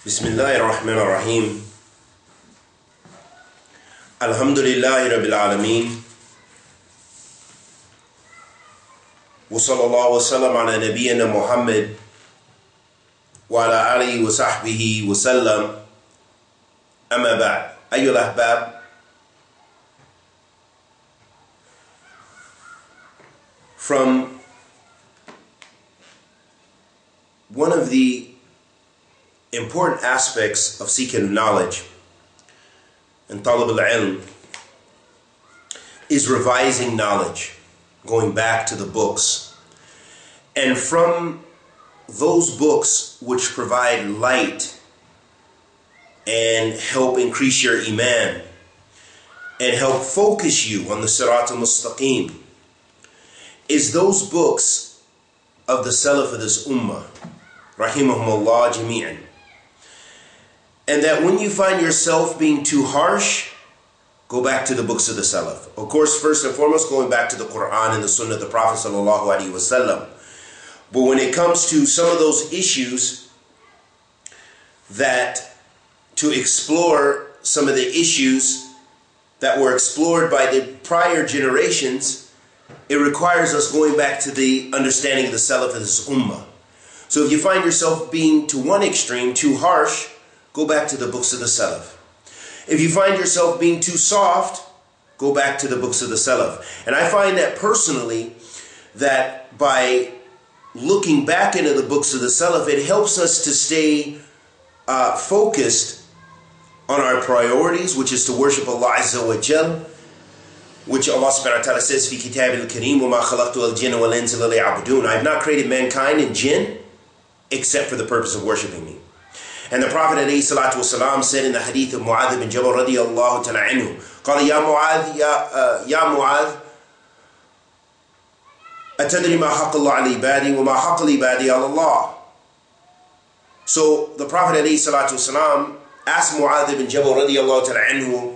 بسم الله الرحمن الرحيم. الحمد لله رب العالمين. وصلى الله وسلم على نبينا محمد وعلى آله وصحبه وسلم. أما بعد أيها الأحباب. From one of the important aspects of seeking knowledge and talab al-ilm is revising knowledge, going back to the books. And from those books which provide light and help increase your iman and help focus you on the Sirat al-Mustaqim is those books of the Salaf of this Ummah, rahimahumullah jami'an. And that when you find yourself being too harsh, go back to the books of the Salaf. Of course, first and foremost, going back to the Quran and the Sunnah of the Prophet. But when it comes to some of those issues that to explore some of the issues that were explored by the prior generations, it requires us going back to the understanding of the Salaf this Ummah. So if you find yourself being to one extreme, too harsh, go back to the books of the Salaf. If you find yourself being too soft, go back to the books of the Salaf. And I find that personally, that by looking back into the books of the Salaf, it helps us to stay uh, focused on our priorities, which is to worship Allah Azza wa Jal, which Allah subhanahu wa ta'ala says, في كتاب الكريم وما خلقت الجن والإنس إلا ليعبدون. I have not created mankind and jinn except for the purpose of worshiping me. And the Prophet والسلام, said in the hadith of Mu'adh bin Jabal radiallahu ta'ala anhu, قال يا معاذ يا, uh, يا معاذ أتدري ما حق الله على عبادي وما حق العباد على الله So the Prophet والسلام, asked Mu'adh bin Jabal radiallahu ta'ala anhu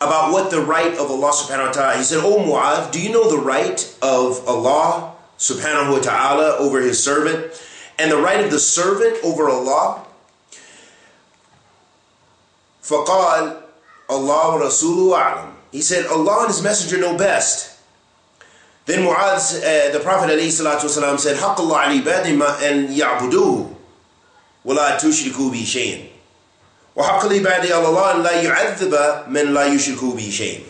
about what the right of Allah subhanahu wa ta'ala. He said, Oh Mu'adh, do you know the right of Allah subhanahu wa ta'ala over his servant? And the right of the servant over Allah? فقال Allah Rasulu A'lam. He said, Allah and His Messenger know best. Then Mu'adh, uh, the Prophet والسلام, said, حق الله على عباده أن يعبدوه ولا تشركوا به شيئا. وحق العباد على الله أن لا يعذب من لا يشركوا به شيئا.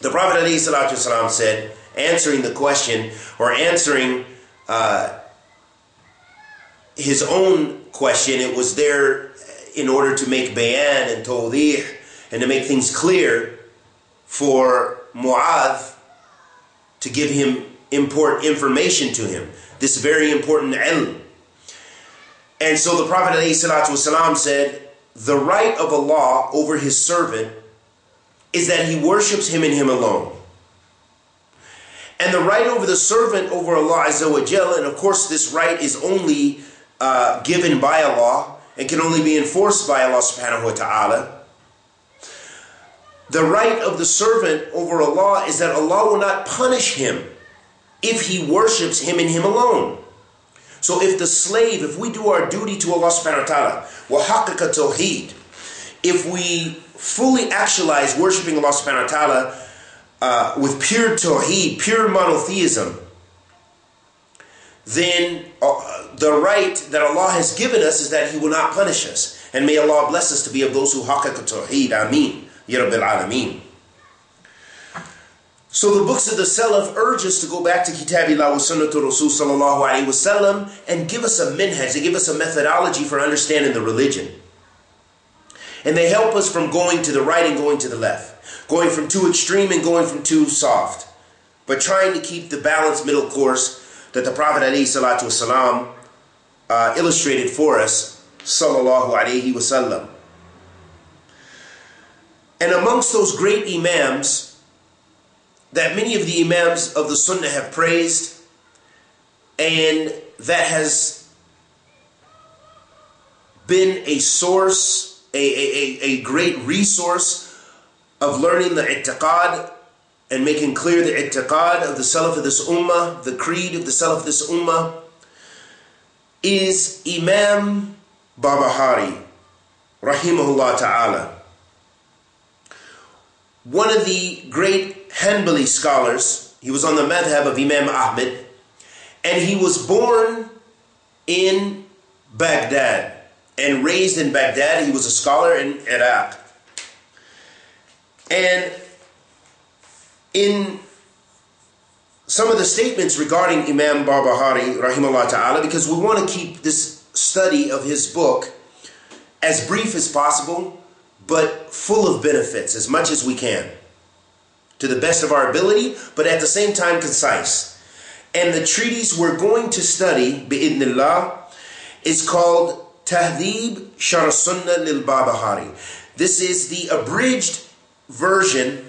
The Prophet والسلام, said, answering the question or answering uh, his own question, it was there in order to make bayan and tawdih and to make things clear for Mu'adh to give him important information to him, this very important ilm. And so the Prophet ﷺ said, the right of Allah over his servant is that he worships him and him alone. And the right over the servant over Allah Azza wa Jal, and of course this right is only uh, given by Allah and can only be enforced by Allah subhanahu wa ta'ala. The right of the servant over Allah is that Allah will not punish him if he worships him and him alone. So if the slave, if we do our duty to Allah subhanahu wa ta'ala, tawheed, if we fully actualize worshiping Allah subhanahu wa ta'ala uh, with pure tawheed, pure monotheism, then uh, the right that Allah has given us is that He will not punish us. And may Allah bless us to be of those who haqqa tawheed. Ameen. Ya Rabbil Alameen. So the books of the Salaf urge us to go back to Kitabillah wa Sunnatul Rasul sallallahu alayhi wasallam and give us a minhaj, they give us a methodology for understanding the religion. And they help us from going to the right and going to the left, going from too extreme and going from too soft, but trying to keep the balanced middle course that the Prophet والسلام, uh, illustrated for us, sallallahu alayhi wasallam. And amongst those great imams that many of the imams of the Sunnah have praised, and that has been a source, a, a, a great resource of learning the i'tiqad and making clear the i'tiqad of the Salaf of this ummah, the creed of the Salaf of this ummah, is Imam Barbahari, rahimahullah ta'ala. One of the great Hanbali scholars, he was on the madhab of Imam Ahmed, and he was born in Baghdad and raised in Baghdad. He was a scholar in Iraq. And in some of the statements regarding Imam Barbahari, rahimahullah ta'ala, because we want to keep this study of his book as brief as possible, but full of benefits as much as we can, to the best of our ability, but at the same time concise. And the treatise we're going to study, bi'idnillah, is called Tahdib Shar Sunnah lil Barbahari. This is the abridged version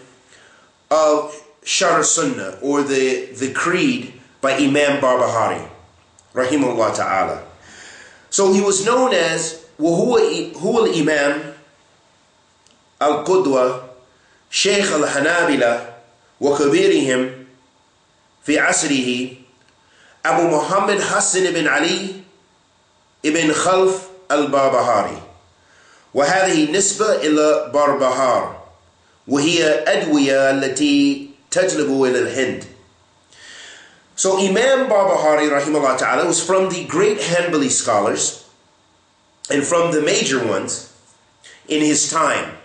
of Shara Sunnah or the, the creed by Imam Barbahari, rahimullah ta'ala. So he was known as Wahul Imam Al Qudwa Shaykh Al Hanabila wa Kabirihim fi Asrihi Abu Muhammad Hassan ibn Ali ibn Khalf Al Barbahari. وهذه نسبة إلى بربهار وهي أدوية التي تجلب إلى الهند So Imam Barbahari rahimahullah ta'ala was from the great Hanbali scholars and from the major ones in his time.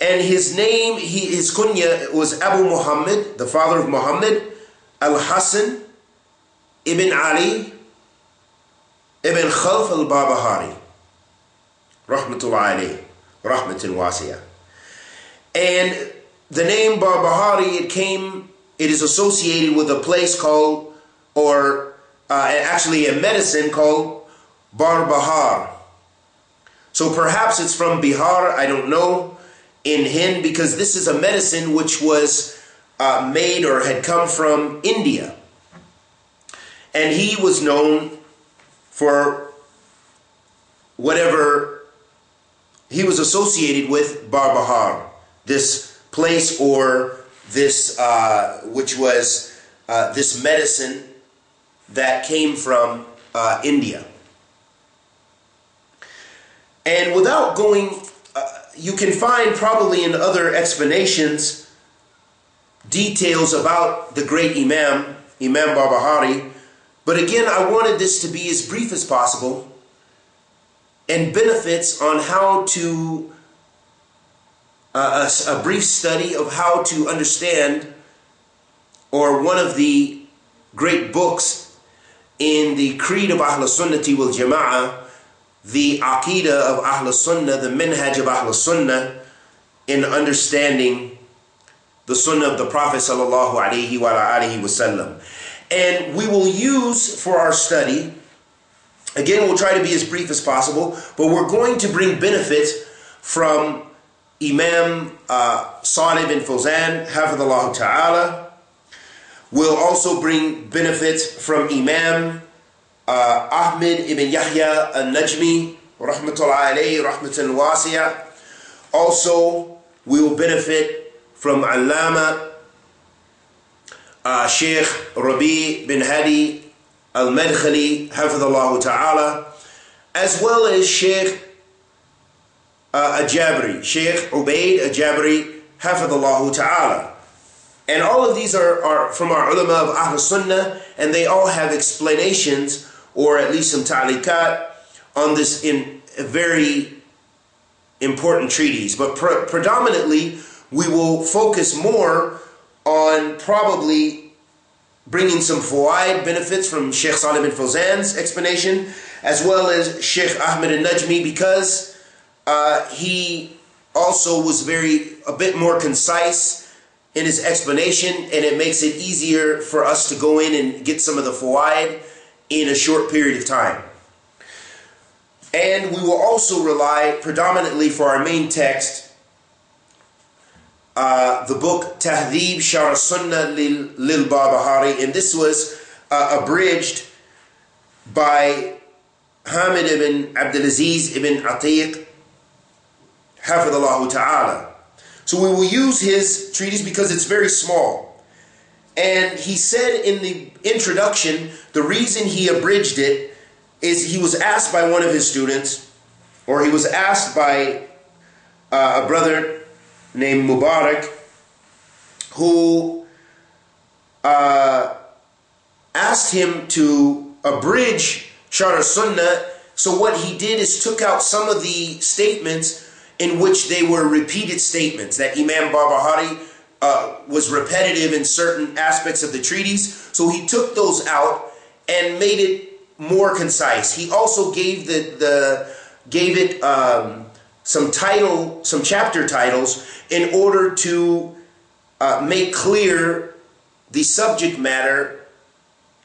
And his name, he, his kunya was Abu Muhammad, the father of Muhammad, Al-Hassan ibn Ali ibn Khalf al-Barbahari. Rahmatullah alayhi. Rahmatin wasiya. And the name Barbahari, it came, it is associated with a place called, or uh, actually a medicine called Barbahar. So perhaps it's from Bihar, I don't know, in Hind, because this is a medicine which was uh, made or had come from India. And he was known for whatever he was associated with Barbahar, this place or this, uh, which was uh, this medicine that came from uh, India. And without going, uh, you can find probably in other explanations details about the great Imam, Imam Barbahari. But again, I wanted this to be as brief as possible and benefits on how to a, a, brief study of how to understand, or one of the great books in the Creed of Ahl Sunnati wal Jama'ah, the Aqidah of Ahl Sunnah, the Minhaj of Ahl Sunnah, in understanding the Sunnah of the Prophet sallallahu alaihi wasallam. And we will use for our study, again, we'll try to be as brief as possible, but we're going to bring benefits from Imam uh, Salih bin Fawzan, Hafidullah Ta'ala, will also bring benefits from Imam uh, Ahmed ibn Yahya al-Najmi, rahmatullah alayhi, rahmatan wasiya. Also, we will benefit from Allama uh, Sheikh Rabi bin Hadi al-Madkhali, Hafidullah Ta'ala, as well as Sheikh uh, Ajabri, Sheikh Ubaid Ajabri, Hafidullah Ta'ala. And all of these are, are from our ulama of Ahl Sunnah, and they all have explanations, or at least some ta'liqat, on this in very important treatise. But pre predominantly, we will focus more on probably bringing some fawaid benefits from Sheikh Salih bin Fawzan's explanation, as well as Sheikh Ahmed al-Najmi, because uh, he also was very a bit more concise in his explanation, and it makes it easier for us to go in and get some of the fawaid in a short period of time. And we will also rely predominantly for our main text, uh, the book Tahdib Shar Sunnah Lil, Lil Barbahari, and this was uh, abridged by Hamid ibn Abdulaziz ibn Atiq Hafidullah Ta'ala. So we will use his treatise because it's very small. And he said in the introduction, the reason he abridged it is he was asked by one of his students, or he was asked by uh, a brother named Mubarak, who uh, asked him to abridge Sharh Sunnah. So what he did is took out some of the statements in which they were repeated statements that Imam Barbahari uh, was repetitive in certain aspects of the treatise. So he took those out and made it more concise. He also gave the the gave it um, some title, some chapter titles, in order to uh, make clear the subject matter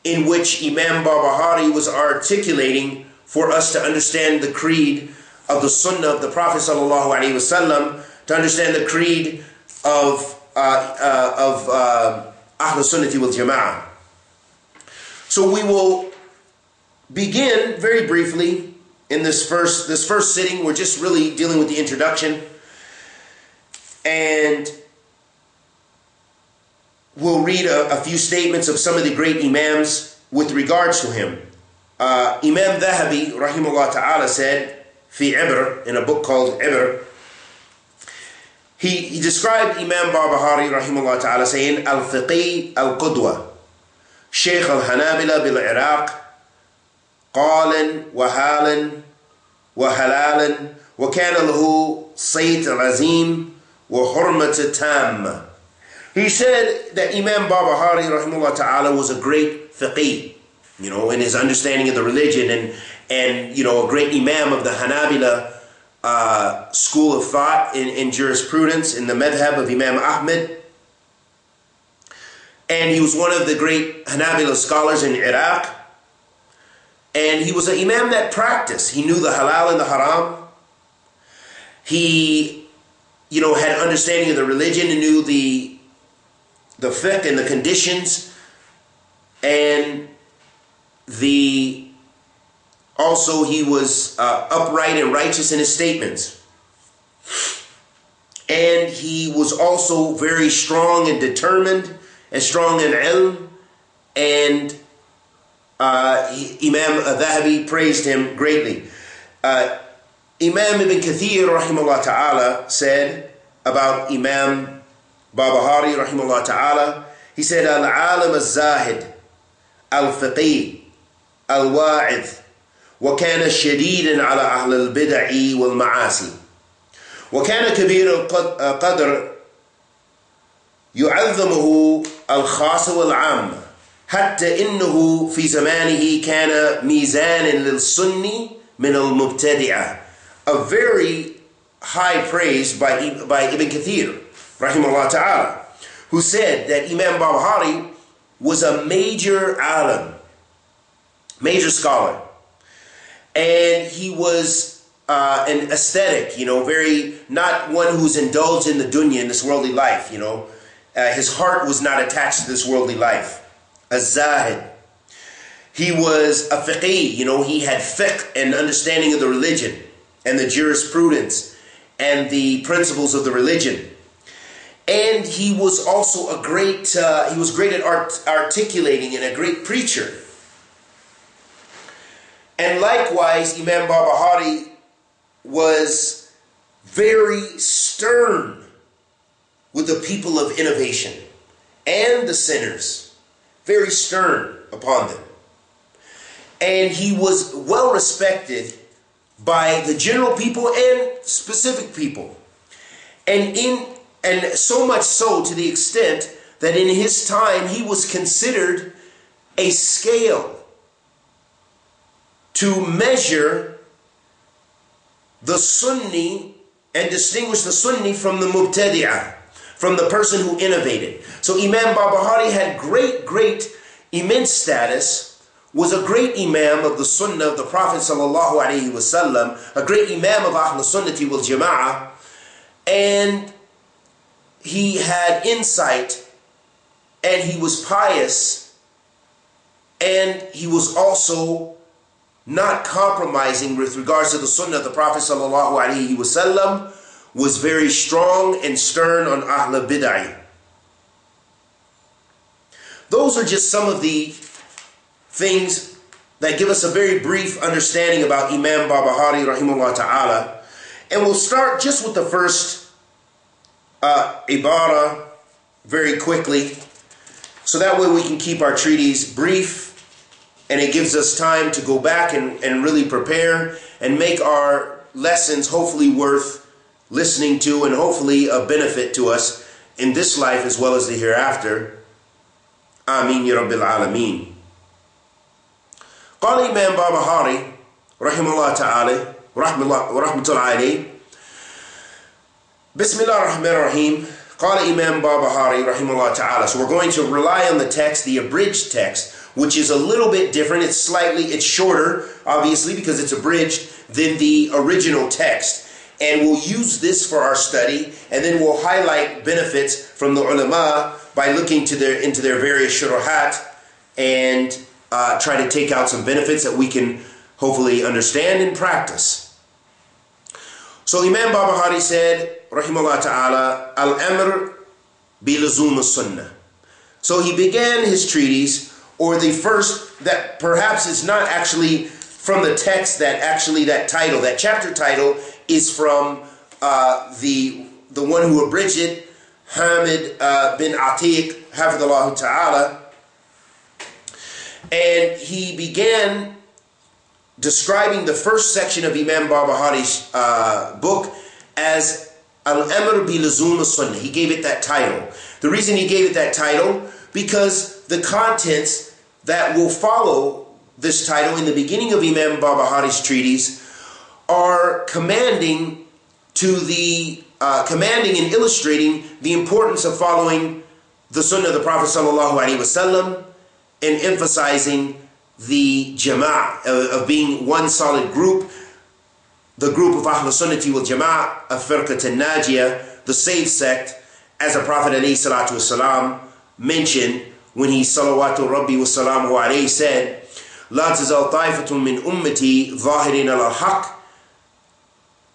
in which Imam Barbahari was articulating for us to understand the creed of the Sunnah of the Prophet sallallahu alaihi wasallam, to understand the creed of uh, uh, of uh, Ahl Sunnati wal Jama'ah. So we will begin very briefly in this first this first sitting. We're just really dealing with the introduction, and we'll read a, a few statements of some of the great imams with regards to him. Uh, Imam Dhahabi, rahimahullah ta'ala, said, fi Ibr, in a book called Ibr, he, he described Imam Barbahari, rahimahullah ta'ala, saying, Al-Fiqi al-Qudwa, Shaykh al-Hanabila bil-Iraq, قالا وهالا وهلالا وكان له صيت عظيم وحرمة تامة He said that Imam Barbahari rahimahullah ta'ala was a great faqih, you know, in his understanding of the religion and, and you know, a great imam of the Hanabila uh, school of thought in, in jurisprudence in the madhab of Imam Ahmed. And he was one of the great Hanabila scholars in Iraq. And he was an imam that practiced. He knew the halal and the haram. He, you know, had understanding of the religion and knew the, the fiqh and the conditions and the also he was uh, upright and righteous in his statements and he was also very strong and determined and strong in ilm and uh, Imam Dhahabi praised him greatly. Uh, Imam Ibn Kathir rahimahullah ta'ala said about Imam Barbahari rahimahullah ta'ala, he said, Al-alim al-zahid, al-faqih, al-wa'id, وكان شديدا على أهل البدع والمعاصي. وكان كبير القدر يعظمه الخاص والعام حتى إنه في زمانه كان ميزانا للسني من المبتدعة. A very high praise by, by Ibn Kathir rahimahullah ta'ala who said that Imam Barbahari was a major alim major scholar. And he was uh, an aesthetic you know very not one who's indulged in the dunya in this worldly life you know uh, his heart was not attached to this worldly life a zahid. He was a fiqih, you know, he had fiqh and understanding of the religion and the jurisprudence and the principles of the religion. And he was also a great, uh, he was great at art articulating and a great preacher. And likewise, Imam Barbahari was very stern with the people of innovation and the sinners very stern upon them. And he was well respected by the general people and specific people. And in and so much so to the extent that in his time he was considered a scale to measure the Sunni and distinguish the Sunni from the Mubtadi'ah from the person who innovated. So Imam Barbahari had great, great, immense status, was a great imam of the sunnah of the Prophet sallallahu alaihi wasallam, a great imam of Ahl Sunnati wal Jama'ah, and he had insight, and he was pious, and he was also not compromising with regards to the sunnah of the Prophet sallallahu alaihi wasallam, was very strong and stern on Ahl Bid'ah. Those are just some of the things that give us a very brief understanding about Imam Barbahari rahimahullah ta'ala. And we'll start just with the first uh, ibara very quickly. So that way we can keep our treaties brief and it gives us time to go back and, and really prepare and make our lessons hopefully worth listening to and hopefully a benefit to us in this life as well as the hereafter. Amin ya Rabbil Alameen. قال الإمام بابهاري رحمه الله تعالى ورحمة الله عليه بسم الله الرحمن الرحيم قال Imam Barbahari rahimahullah ta'ala. So we're going to rely on the text, the abridged text, which is a little bit different. It's slightly, it's shorter, obviously, because it's abridged than the original text. And we'll use this for our study, and then we'll highlight benefits from the ulama by looking to their, into their various shuruhat and uh, try to take out some benefits that we can hopefully understand and practice. So Imam Barbahari said, rahimahullah ta'ala, al-amr bilazum sunnah. So he began his treatise, or the first that perhaps is not actually from the text that actually that title, that chapter title is from uh, the the one who abridged it, Hamid uh, bin Atiq, Hafidullah Ta'ala. And he began describing the first section of Imam Barbahari's uh, book as Al-Amr bi Lazum Sunnah. He gave it that title. The reason he gave it that title, because the contents that will follow this title in the beginning of Imam Babahari's treatise are commanding to the uh, commanding and illustrating the importance of following the Sunnah of the Prophet sallallahu alaihi wasallam and emphasizing the jama'ah of, of, being one solid group, the group of ahlul-sunnati wal Jama'ah of Firqat al Najiyah, the saved sect, as the Prophet sallallahu alaihi wasallam mentioned when he salawatu rabbi wa salamu alayhi said, لا تزال طائفة من أمتي ظاهرين على الحق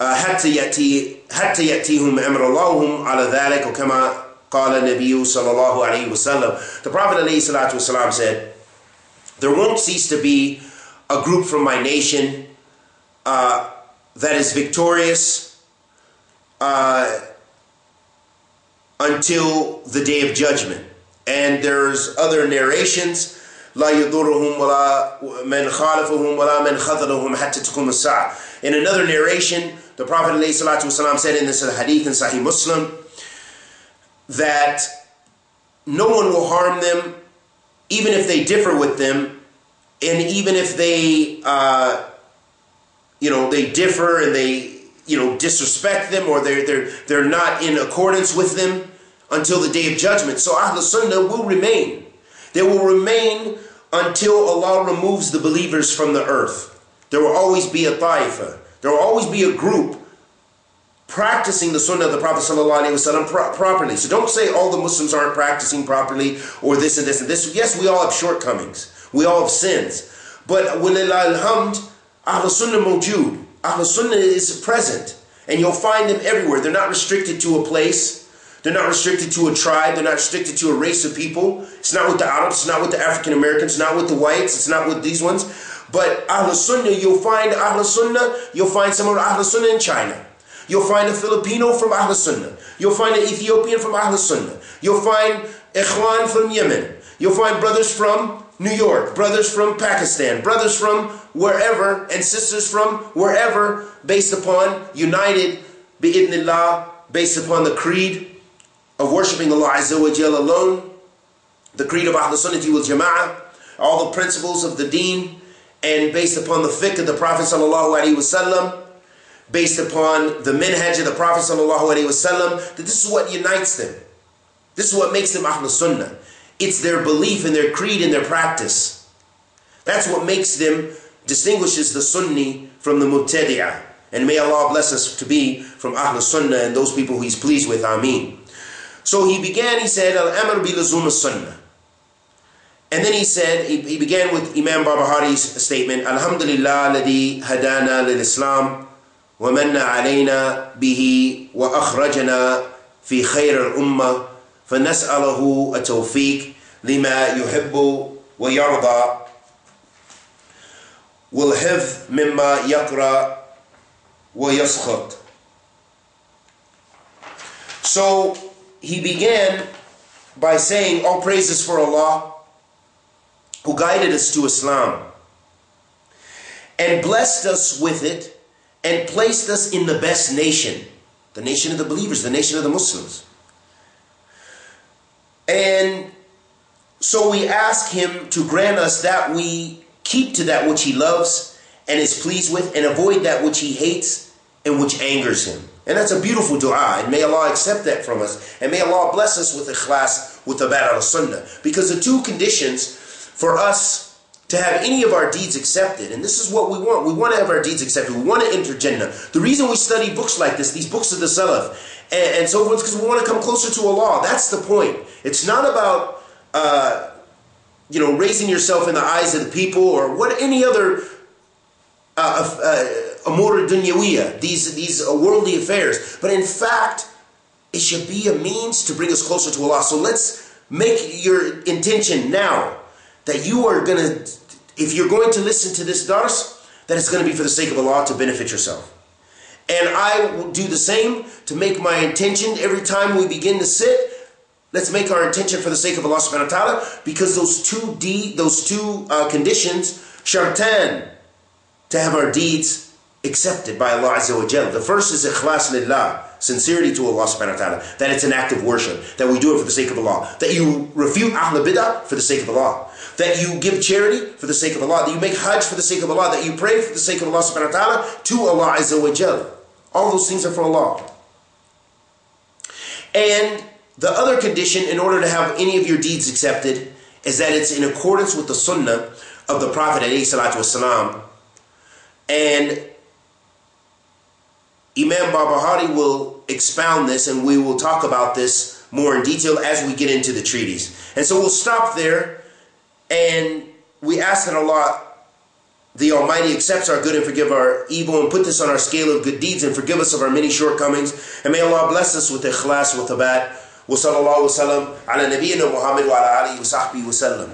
حتى يأتي حتى يأتيهم أمر الله وهم على ذلك وكما قال النبي صلى الله عليه وسلم The Prophet عليه الصلاة والسلام said, there won't cease to be a group from my nation uh, that is victorious uh, until the day of judgment. And there's other narrations. لا يضرهم ولا من خالفهم ولا من خذلهم حتى تقوم الساعة. In another narration, the Prophet ﷺ said in this hadith in Sahih Muslim that no one will harm them even if they differ with them, and even if they, uh, you know, they differ and they, you know, disrespect them or they're, they're, they're not in accordance with them until the day of judgment. So Ahl Sunnah will remain. They will remain until Allah removes the believers from the earth. There will always be a ta'ifa. There will always be a group practicing the sunnah of the Prophet ﷺ pro- properly. So don't say all the Muslims aren't practicing properly or this and this and this. Yes, we all have shortcomings. We all have sins. But walillah alhamd, Ahl Sunnah mawjood. Ahl Sunnah is present. And you'll find them everywhere. They're not restricted to a place. They're not restricted to a tribe. They're not restricted to a race of people. It's not with the Arabs. It's not with the African Americans. It's not with the whites. It's not with these ones. But Ahl Sunnah, you'll find Ahl Sunnah. You'll find some of Ahl Sunnah in China. You'll find a Filipino from Ahl Sunnah. You'll find an Ethiopian from Ahl Sunnah. You'll find Ikhwan from Yemen. You'll find brothers from New York, brothers from Pakistan, brothers from wherever, and sisters from wherever, based upon united bi'idnillah, based upon the creed of worshiping Allah Azza wa Jal alone, the creed of Ahl Sunnati wal Jama'ah, all the principles of the deen, and based upon the fiqh of the Prophet sallallahu alaihi wasallam, based upon the minhaj of the Prophet Sallallahu Alaihi Wasallam, that this is what unites them. This is what makes them Ahl Sunnah. It's their belief and their creed and their practice. That's what makes them, distinguishes the Sunni from the Mubtadi'ah. And may Allah bless us to be from Ahl Sunnah and those people who He's pleased with. Ameen. So he began, he said, Al-Amr bi Lazum Sunnah. And then he said, he, began with Imam Barbahari's statement, Alhamdulillah ladhi hadana lil Islam. ومن علينا به وأخرجنا في خير الأمة فنسأله التوفيق لما يحب ويرضى والحفظ مما يقرأ ويسخط So he began by saying, All praises for Allah who guided us to Islam and blessed us with it and placed us in the best nation, the nation of the believers, the nation of the Muslims. And so we ask him to grant us that we keep to that which he loves and is pleased with and avoid that which he hates and which angers him. And that's a beautiful dua, and may Allah accept that from us. And may Allah bless us with ikhlas, with the bad al sunnah. Because the two conditions for us to have any of our deeds accepted, and this is what we want. We want to have our deeds accepted. We want to enter Jannah. The reason we study books like this, these books of the Salaf, and, and so forth, because we want to come closer to Allah. That's the point. It's not about, uh, you know, raising yourself in the eyes of the people or what any other uh, uh, amur dunyawiyah, these, these uh, worldly affairs. But in fact, it should be a means to bring us closer to Allah. So let's make your intention now that you are going to, if you're going to listen to this dars, that it's going to be for the sake of Allah to benefit yourself. And I will do the same to make my intention every time we begin to sit. Let's make our intention for the sake of Allah subhanahu wa ta'ala because those two de- those two uh, conditions, shartan, to have our deeds accepted by Allah Azza wa Jal. The first is ikhlas lillah, sincerity to Allah subhanahu wa ta'ala, that it's an act of worship, that we do it for the sake of Allah, that you refute ahl bid'ah for the sake of Allah, that you give charity for the sake of Allah, that you make hajj for the sake of Allah, that you pray for the sake of Allah subhanahu wa ta'ala to Allah Azza wa Jal. All those things are for Allah. And the other condition in order to have any of your deeds accepted is that it's in accordance with the sunnah of the Prophet wasalam. And Imam Barbahari will expound this and we will talk about this more in detail as we get into the treaties. And so we'll stop there and we ask that Allah, the Almighty, accepts our good and forgive our evil and put this on our scale of good deeds and forgive us of our many shortcomings. And may Allah bless us with ikhlas, with tabat. وصلى الله وسلم على نبينا محمد وعلى آله وصحبه وسلم